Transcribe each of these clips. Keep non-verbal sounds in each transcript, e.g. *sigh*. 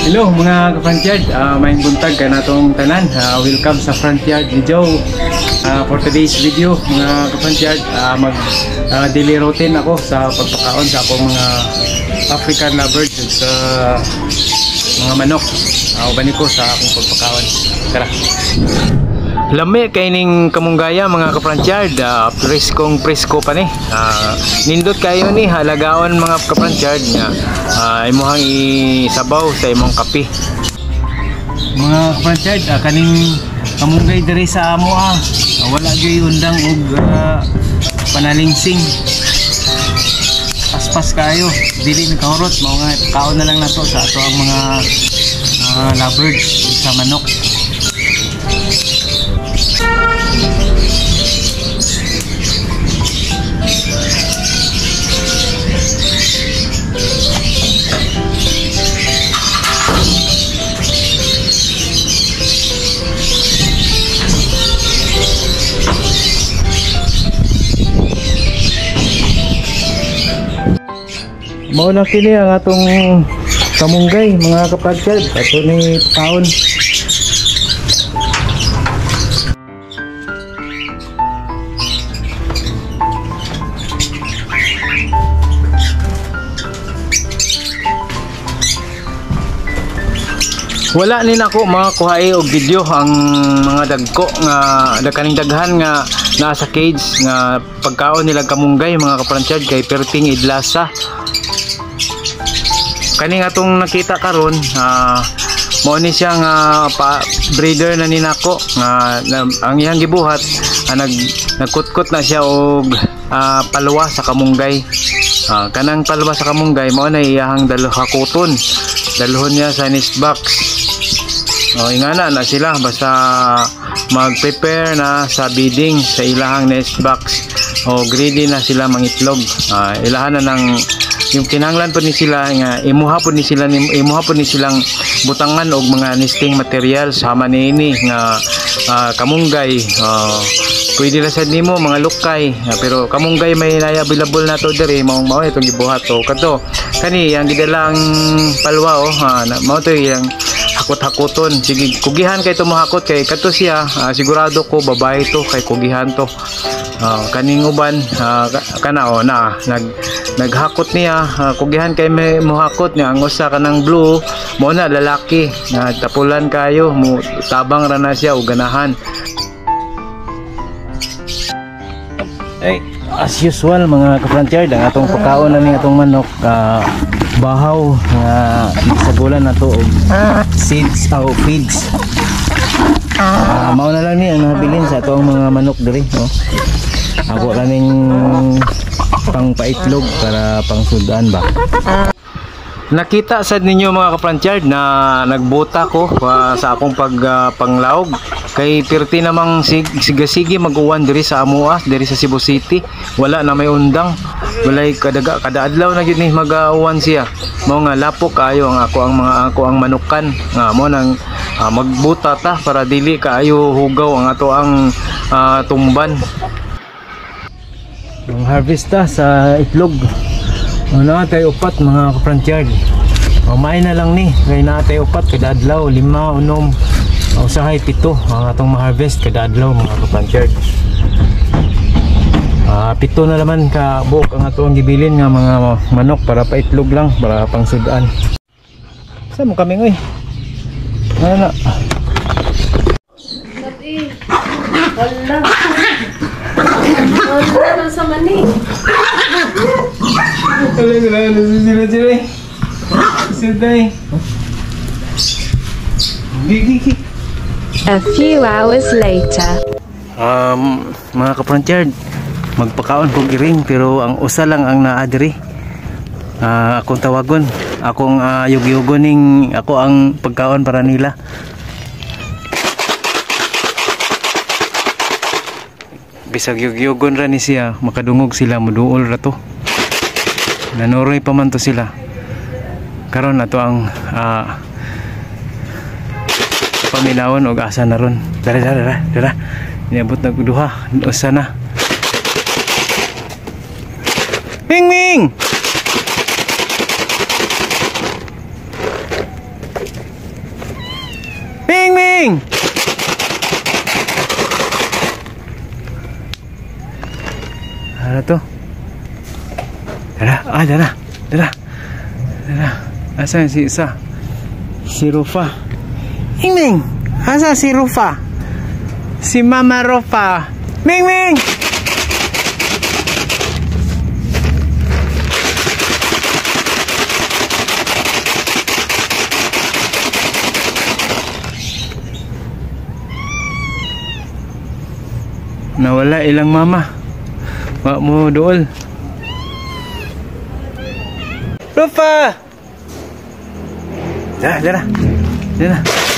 Hello mga ka-frontyard, uh, may buntag ka na itong tanan. Ah, welcome sa frontyard video. Ah, for today's video mga ka-frontyard, ah, mag ah, daily routine ako sa pagpakaon sa akong mga African lovebirds sa mga manok. Uh, ubani ko sa akong pagpakaon. Tara. Lami kay ning kamunggaya mga kaprantyard, uh, preskong presko pa ni. Uh, nindot kayo ni halagaon mga kaprantyard nga uh, imuhang isabaw sa imong kape. Mga kaprantyard, uh, kaning kamunggay diri sa amo ah. Uh, wala gyud undang og uh, panalingsing. Paspas kayo, dili ni kahurot mao kaon na lang nato sa ato ang mga uh, lovebirds sa manok. Mao na kini ang atong kamunggay mga kapagkad ato ni kaon Wala ni nako mga kuhay og video ang mga dagko nga dagkaning daghan nga nasa cage nga pagkaon nila kamunggay mga kapransyad kay perting idlasa kani nga tong nakita karon uh, mo ni siya nga pa breeder na ni nako nga na, ang iyang gibuhat uh, nag nagkutkot na siya og uh, palwa sa kamunggay. Uh, kanang palwa sa kamunggay mo na iyahang dalawa dalhon niya sa nest box. O ingana na sila basta mag-prepare na sa bidding sa ilahang nest box. O greedy na sila mangitlog. Uh, ilahan na ng yung kinahanglan po ni sila nga imuha po ni sila imuha po ni silang butangan og mga nesting material sama niini nga uh, kamunggay. Uh, pwede na sad nimo mga lukay uh, pero kamunggay may na available na to diri mao mao itong gibuhat to kadto. Kani ang gidalang palwa oh uh, mao to yang hakot-hakoton sige kugihan kay tumahakot kay kato siya. Uh, sigurado ko babae to. Kay kugihan to. Uh, kaning uban uh, kana o na nag naghakot niya. Uh, kugihan kay may muhakot niya. Ang usa kanang blue mo na lalaki. Na uh, tapulan kayo. Mo tabang ra na siya ug ganahan. Ay as usual mga ka-frontier ang atong pagkaon na ning atong manok uh, bahaw nga sagulan na to og seeds o feeds. Uh, mao na lang ni ang nabilin sa atong mga manok diri no? Ako kaming pang paitlog para pang sudan ba? Nakita sad ninyo mga kaprantyard na nagbuta ko uh, sa akong pag uh, panglaog kay pirti namang sig sigasigi mag-uwan diri sa Amoa diri sa Cebu City. Wala na may undang. Walay kadaga kada adlaw na gyud mag-uwan siya. Mo nga lapok kayo ang ako ang mga ako ang manukan. Nga mo nang uh, magbuta ta para dili kaayo hugaw ang ato ang uh, tumban. Ang harvest ta sa itlog. Ano tayo upat mga kaprantyard Mamay na lang ni kay natay upat kada adlaw lima unom usahay pito ang atong ma-harvest kada adlaw mga kaprantyard uh, pito na naman ka buok ang atong gibilin nga mga manok para paitlog lang para pang sudan sa mo kami ngoy ano na Wala. Wala na sa mani. Wala ko lang sila sila Suday Gigi A few hours later. Um, mga kaprantyard magpakaon ko giring pero ang usa lang ang naadiri uh, akong tawagon akong uh, yugyugo ning ako ang pagkaon para nila. Bisag yugyugon ra ni siya, makadungog sila muduol ra to. Nanuroy pa man to sila. Karon na to ang ah, paminawon og asa na ron. Dara dara dara. dara. Niabot na duha. Usa na. Ming Ming! Ming Ming! Ano to? Dara, ah, dara, dara. Dara. Asan si isa? Si Rufa. Ming Ming! Asa si Rufa? Si Mama Rufa. Ming Ming! Nawala ilang mama. Wa mo dool. Rufa! Dara, dara. Dara. Dara.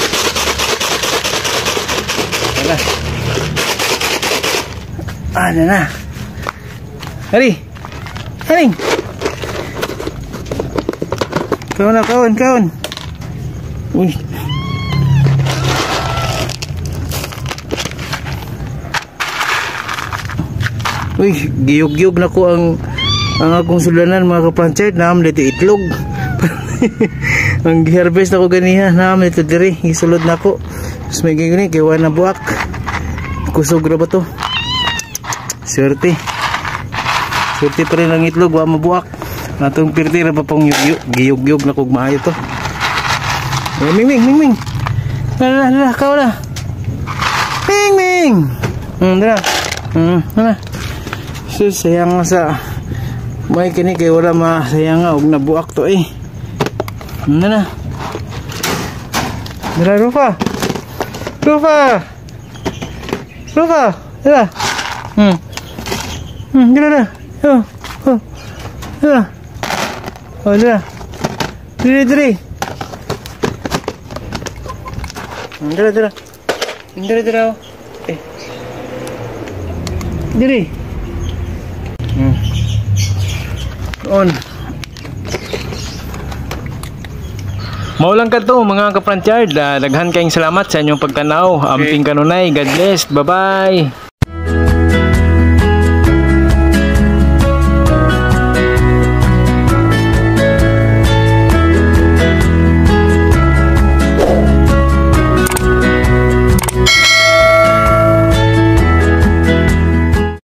Ah, dara. Hari. Hari. Kawan na, kawan, kawan. Uy. Uy, giyog-giyog na ko ang ang akong sulanan mga kaplanchet naam dito itlog. *laughs* ang harvest ako ganiha naam dito diri gisulod na ko. Tapos may gini kay na buak. Kusog ra ba to? Swerte. Swerte pa rin ang itlog wa mabuak. Natong pirti ra pa pong yug giyog-giyog na kog maayo to. Eh, ming ming ming ming. Dala dala kaw na. Ming ming. Hmm, dala. Hmm, dala. Sus, sayang nga sa may kini kay wala masayang nga og nabuak to eh. Ano na? Dala Rufa. Rufa. Rufa. Dala. Hmm. Hmm, dala na. Oh. Oh. Dala. Oh. Dili, dili. Hmm, Dala, dala. Dala, dala. Eh. Dili. Hmm. On. Maulang ka to mga ka-franchard. Ah, daghan kayong salamat sa inyong pagtanaw. Amping kanunay. God bless. Bye-bye.